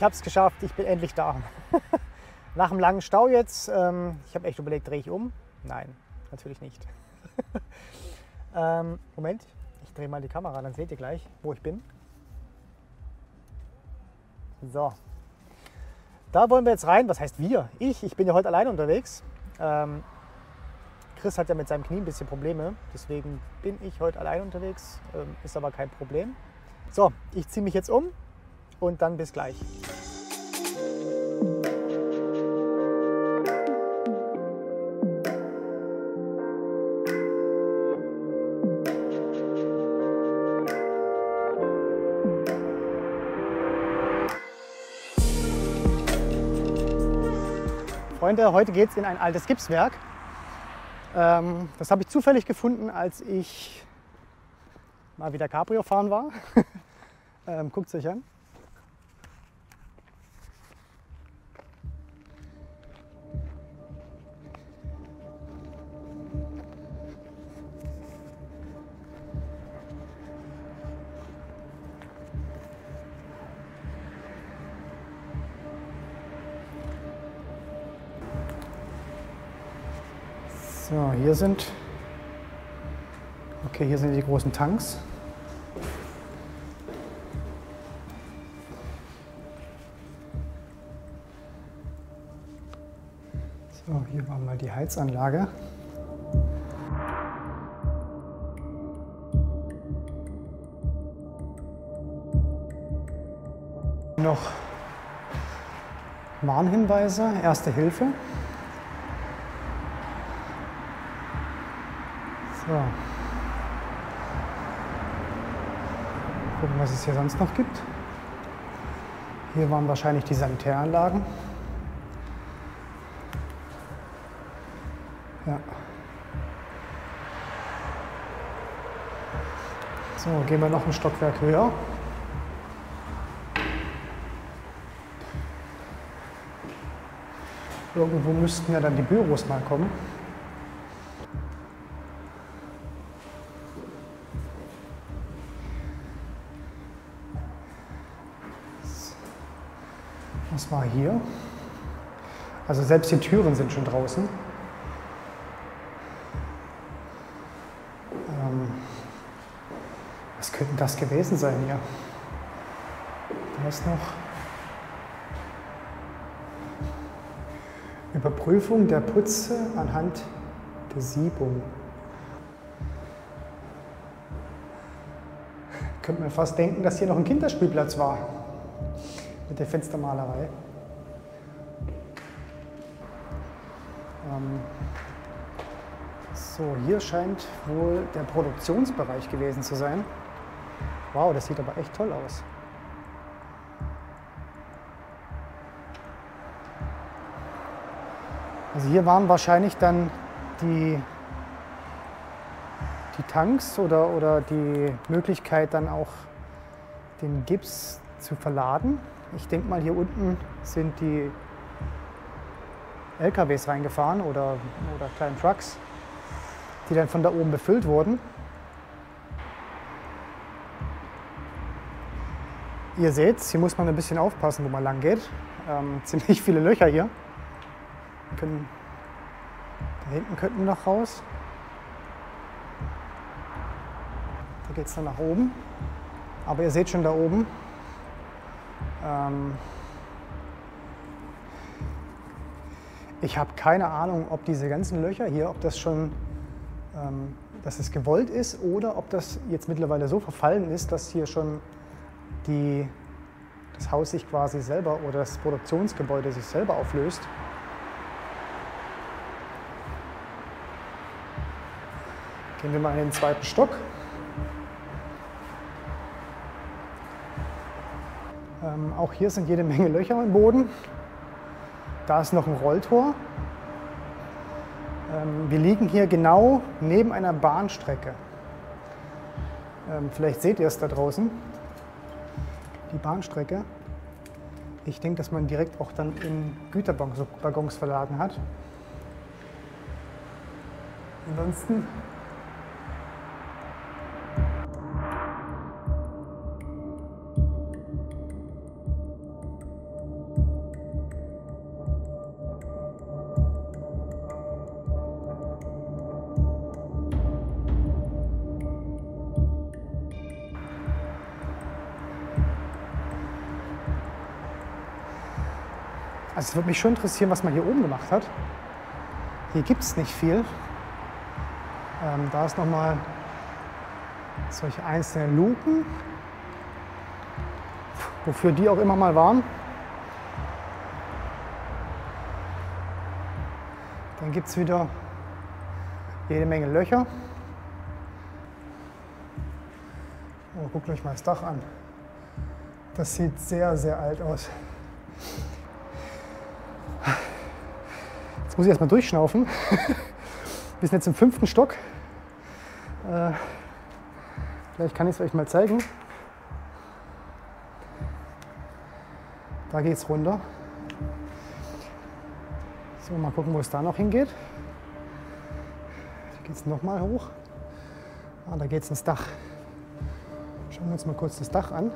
ich habe es geschafft, ich bin endlich da. Nach einem langen Stau jetzt, ähm, ich habe echt überlegt, drehe ich um? Nein, natürlich nicht. ähm, Moment, ich drehe mal die Kamera, dann seht ihr gleich, wo ich bin. So, da wollen wir jetzt rein. Was heißt wir? Ich, ich bin ja heute alleine unterwegs. Ähm, Chris hat ja mit seinem Knie ein bisschen Probleme, deswegen bin ich heute allein unterwegs, ähm, ist aber kein Problem. So, ich ziehe mich jetzt um und dann bis gleich. Freunde, heute geht es in ein altes Gipswerk. Ähm, das habe ich zufällig gefunden, als ich mal wieder Cabrio fahren war. ähm, Guckt es euch an. So, hier sind, okay, hier sind die großen Tanks. So, hier war mal die Heizanlage. Noch Warnhinweise, Erste Hilfe. So. Gucken, was es hier sonst noch gibt. Hier waren wahrscheinlich die Sanitäranlagen. Ja. So, gehen wir noch ein Stockwerk höher. Irgendwo müssten ja dann die Büros mal kommen. Was war hier? Also selbst die Türen sind schon draußen. Ähm, was könnte das gewesen sein hier? Da ist noch Überprüfung der Putze anhand der Siebung. Könnte man fast denken, dass hier noch ein Kinderspielplatz war mit der Fenstermalerei. Ähm so, hier scheint wohl der Produktionsbereich gewesen zu sein. Wow, das sieht aber echt toll aus. Also hier waren wahrscheinlich dann die, die Tanks oder, oder die Möglichkeit dann auch den Gips zu verladen. Ich denke mal, hier unten sind die LKWs reingefahren oder, oder kleinen Trucks, die dann von da oben befüllt wurden. Ihr seht, hier muss man ein bisschen aufpassen, wo man lang geht. Ähm, ziemlich viele Löcher hier. Können, da hinten könnten wir noch raus. Da geht es dann nach oben. Aber ihr seht schon da oben, ähm ich habe keine Ahnung, ob diese ganzen Löcher hier, ob das schon, ähm, dass es gewollt ist oder ob das jetzt mittlerweile so verfallen ist, dass hier schon die, das Haus sich quasi selber oder das Produktionsgebäude sich selber auflöst. Gehen wir mal in den zweiten Stock. Ähm, auch hier sind jede Menge Löcher im Boden. Da ist noch ein Rolltor. Ähm, wir liegen hier genau neben einer Bahnstrecke. Ähm, vielleicht seht ihr es da draußen, die Bahnstrecke. Ich denke, dass man direkt auch dann in Güterwaggons verladen hat. Ansonsten es würde mich schon interessieren, was man hier oben gemacht hat. Hier gibt es nicht viel. Ähm, da ist nochmal solche einzelnen Luken, wofür die auch immer mal waren. Dann gibt es wieder jede Menge Löcher. Oh, guckt euch mal das Dach an. Das sieht sehr, sehr alt aus. Jetzt muss ich erstmal durchschnaufen. Wir sind jetzt im fünften Stock. Äh, vielleicht kann ich es euch mal zeigen. Da geht es runter. So, mal gucken, wo es da noch hingeht. Da geht es nochmal hoch. Ah, da geht es ins Dach. Schauen wir uns mal kurz das Dach an,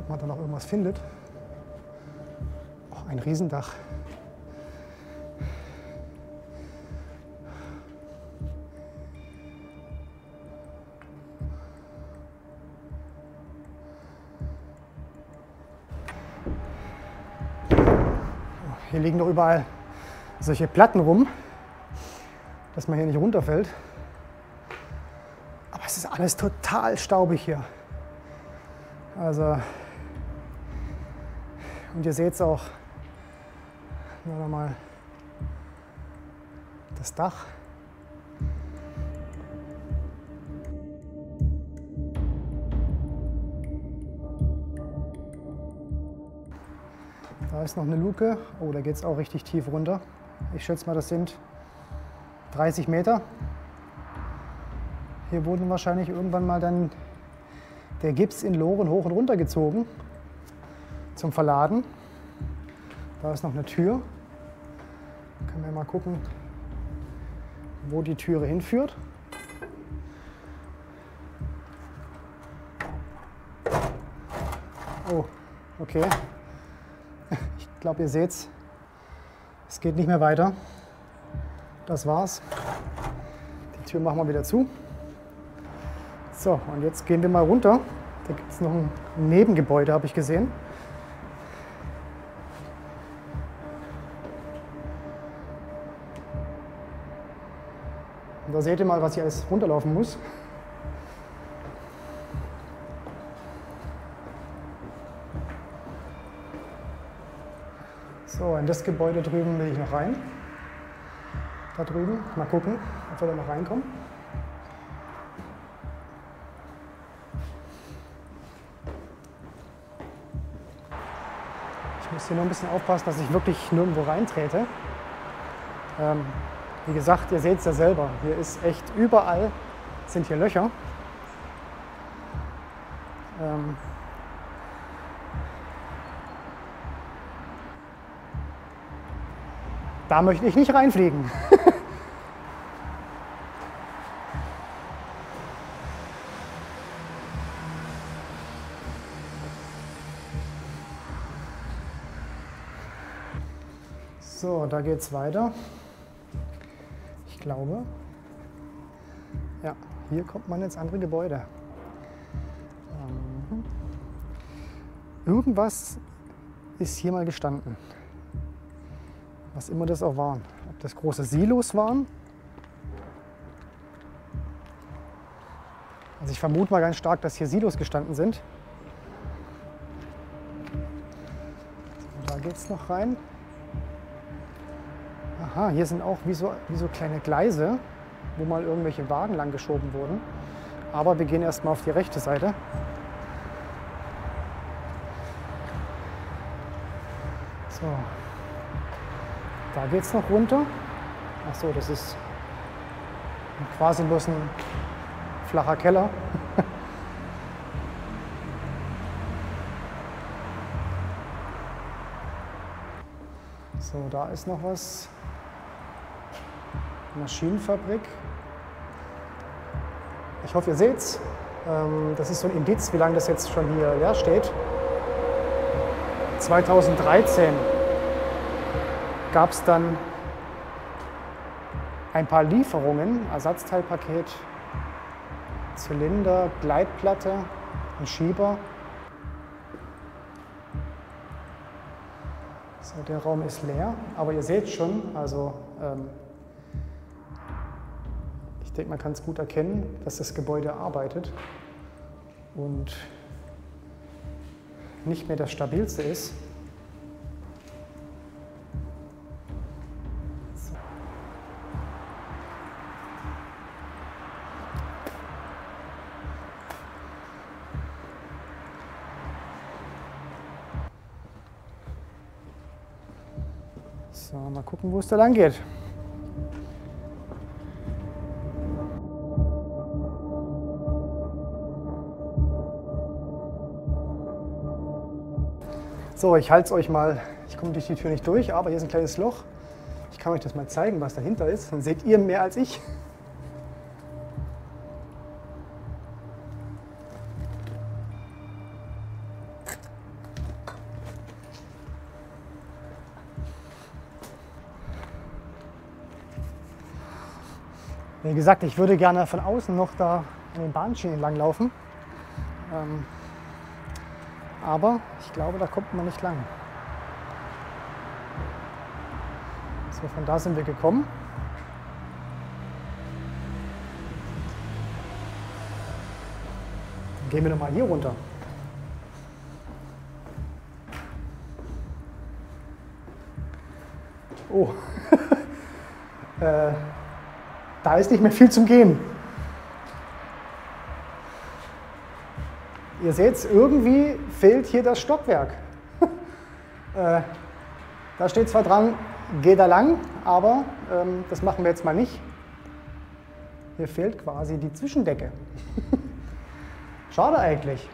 ob man da noch irgendwas findet. Oh, ein Riesendach. Hier liegen doch überall solche Platten rum, dass man hier nicht runterfällt. Aber es ist alles total staubig hier. Also, und ihr seht es auch, noch mal das Dach. Da ist noch eine Luke. Oh, da geht es auch richtig tief runter. Ich schätze mal, das sind 30 Meter. Hier wurden wahrscheinlich irgendwann mal dann der Gips in Loren hoch und runter gezogen zum Verladen. Da ist noch eine Tür. Können wir mal gucken, wo die Türe hinführt. Oh, okay. Ich glaube, ihr seht es. Es geht nicht mehr weiter. Das war's. Die Tür machen wir wieder zu. So, und jetzt gehen wir mal runter. Da gibt es noch ein Nebengebäude, habe ich gesehen. Und da seht ihr mal, was ich alles runterlaufen muss. So, in das Gebäude drüben will ich noch rein. Da drüben. Mal gucken, ob wir da noch reinkommen. Ich muss hier nur ein bisschen aufpassen, dass ich wirklich nirgendwo reintrete. Ähm, wie gesagt, ihr seht es ja selber. Hier ist echt überall sind hier Löcher. Ähm, Da möchte ich nicht reinfliegen. so, da geht es weiter. Ich glaube, ja, hier kommt man ins andere Gebäude. Ähm, irgendwas ist hier mal gestanden was immer das auch waren. Ob das große Silos waren. Also ich vermute mal ganz stark, dass hier Silos gestanden sind. Da geht es noch rein. Aha, hier sind auch wie so, wie so kleine Gleise, wo mal irgendwelche Wagen lang geschoben wurden. Aber wir gehen erstmal auf die rechte Seite. So, da geht es noch runter. Ach so, das ist quasi bloß ein flacher Keller. so, da ist noch was. Maschinenfabrik. Ich hoffe, ihr seht's. Ähm, das ist so ein Indiz, wie lange das jetzt schon hier leer steht. 2013 gab es dann ein paar Lieferungen, Ersatzteilpaket, Zylinder, Gleitplatte, ein Schieber. So, der Raum ist leer, aber ihr seht schon, also ähm, ich denke, man kann es gut erkennen, dass das Gebäude arbeitet und nicht mehr das stabilste ist. So, mal gucken, wo es da lang geht. So, ich halte es euch mal, ich komme durch die Tür nicht durch, aber hier ist ein kleines Loch. Ich kann euch das mal zeigen, was dahinter ist. Dann seht ihr mehr als ich. Wie gesagt, ich würde gerne von außen noch da an den Bahnschienen entlang laufen. Ähm, aber ich glaube, da kommt man nicht lang. So, von da sind wir gekommen. Dann gehen wir nochmal hier runter. Oh, äh, da ist nicht mehr viel zum Gehen. Ihr seht, irgendwie fehlt hier das Stockwerk. äh, da steht zwar dran, geh da lang, aber ähm, das machen wir jetzt mal nicht. Hier fehlt quasi die Zwischendecke. Schade eigentlich.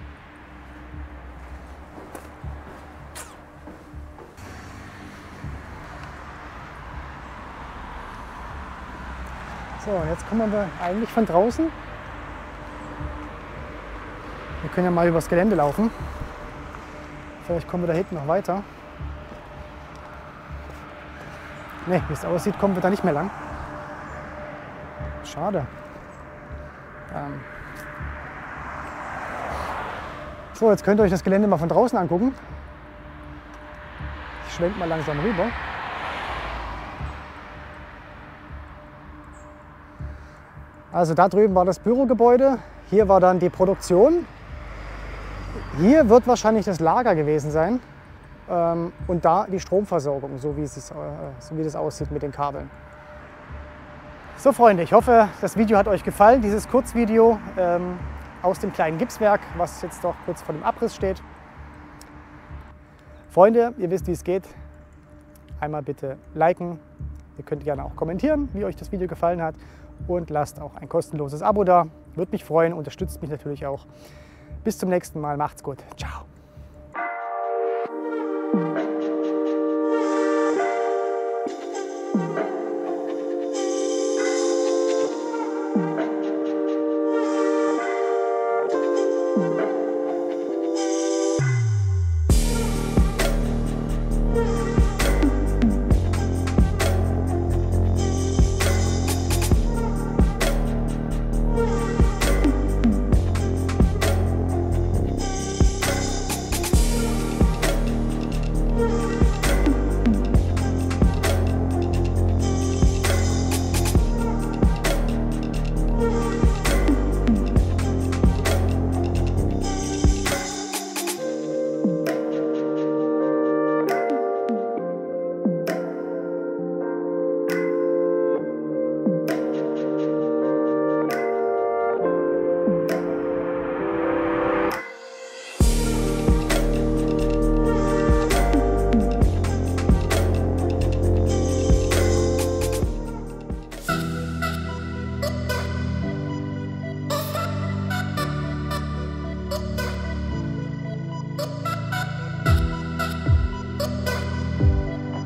So, jetzt kommen wir eigentlich von draußen. Wir können ja mal übers Gelände laufen. Vielleicht kommen wir da hinten noch weiter. Ne, wie es aussieht, kommen wir da nicht mehr lang. Schade. Ähm so, jetzt könnt ihr euch das Gelände mal von draußen angucken. Ich schwenke mal langsam rüber. Also da drüben war das Bürogebäude, hier war dann die Produktion. Hier wird wahrscheinlich das Lager gewesen sein ähm, und da die Stromversorgung, so wie, es, äh, so wie das aussieht mit den Kabeln. So Freunde, ich hoffe, das Video hat euch gefallen, dieses Kurzvideo ähm, aus dem kleinen Gipswerk, was jetzt doch kurz vor dem Abriss steht. Freunde, ihr wisst, wie es geht. Einmal bitte liken. Ihr könnt gerne auch kommentieren, wie euch das Video gefallen hat und lasst auch ein kostenloses Abo da. Würde mich freuen, unterstützt mich natürlich auch. Bis zum nächsten Mal, macht's gut. Ciao.